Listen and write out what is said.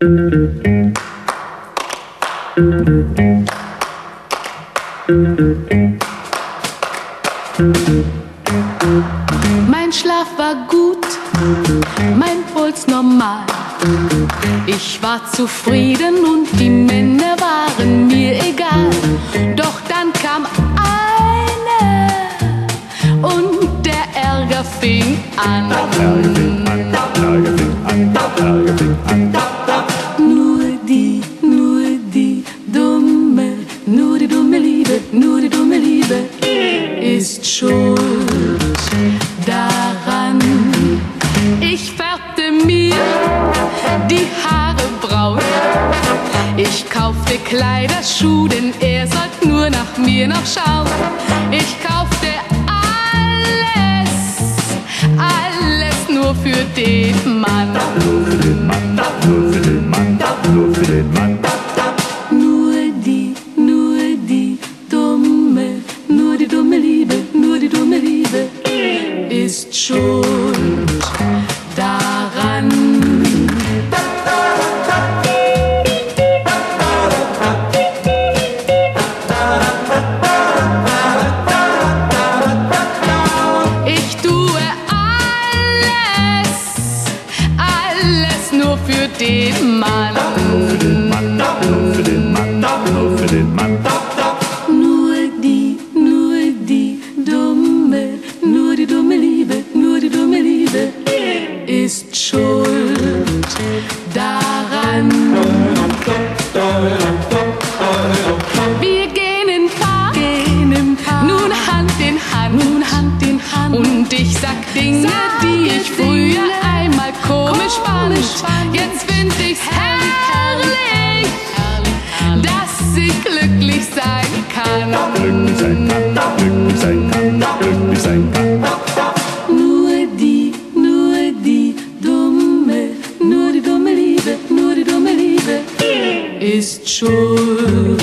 Mein Schlaf war gut, mein Puls normal. Ich war zufrieden und die Männer waren mir egal. Doch dann kam eine und der Ärger fing an. Ist schuld daran. Ich färbte mir die Haare braun. Ich kaufte Kleider, Schuhe, denn er sollte nur nach mir noch schauen. Ich kaufte alles, alles nur für den Mann. Nur ich sag Dinge, die ich früher einmal komisch fand. Jetzt find ich's herrlich, dass ich glücklich sein kann. Glücklich sein kann, glücklich sein kann, glücklich sein kann. Nur die, nur die dumme, nur die dumme Liebe, nur die dumme Liebe ist schuld